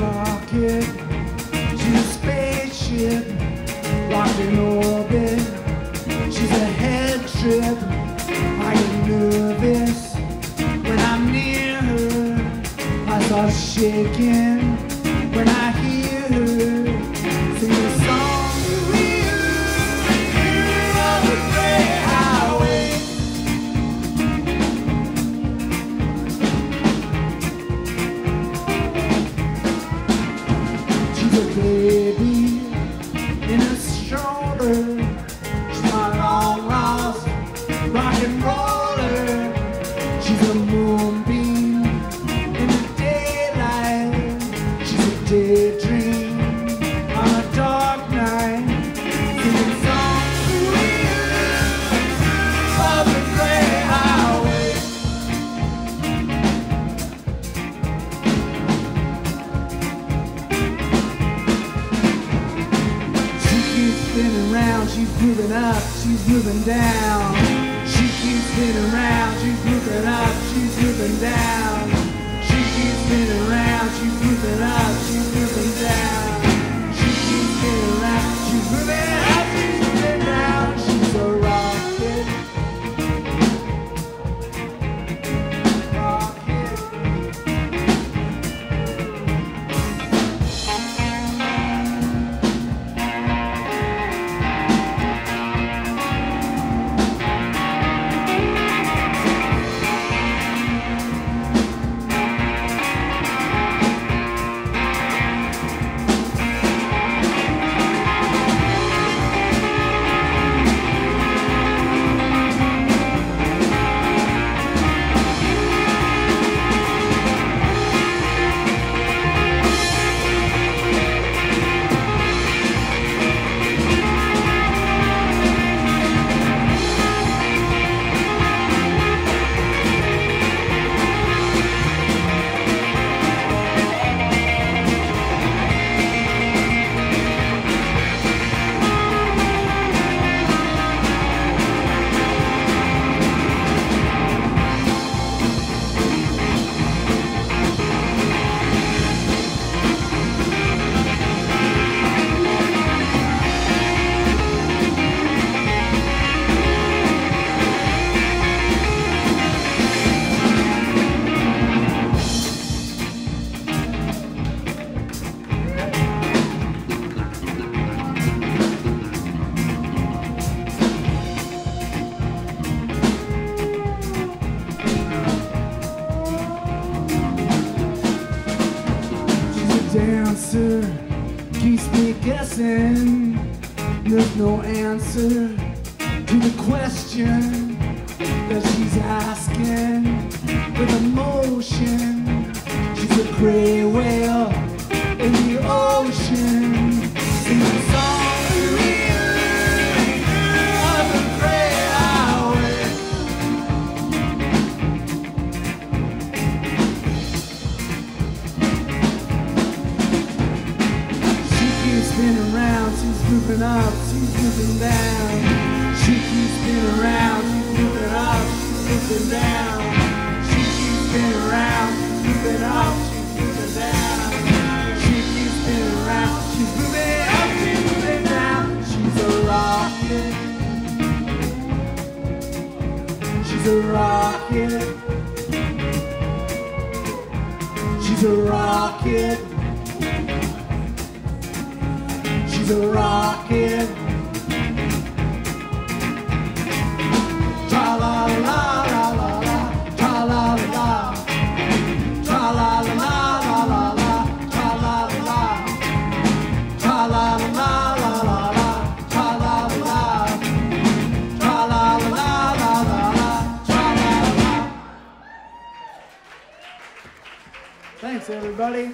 rocket. She's a spaceship locked in orbit. She's a head trip. I get nervous when I'm near her. I start shaking baby in a shoulder. She's my long lost rock and roller. She's a she's moving up, she's moving down. She keeps spinning around, she's moving up, she's moving down. She keeps spinning around, she's moving up, she's moving down. A dancer, keeps me guessing. There's no answer to the question that she's asking with emotion. She's a gray whale Spinning around, she's moving up, she's moving down. She keeps spinning around, she's moving up, she's moving down. She keeps spinning around, she's moving up, she's moving down. She keeps spinning around, she's moving up, she's moving down. She's a rocket. She's a rocket. She's a rocket. She's a rocket. La la la la la, la la la, la la la la la la, la la la, la la la la la la, la la la, la la. Thanks, everybody.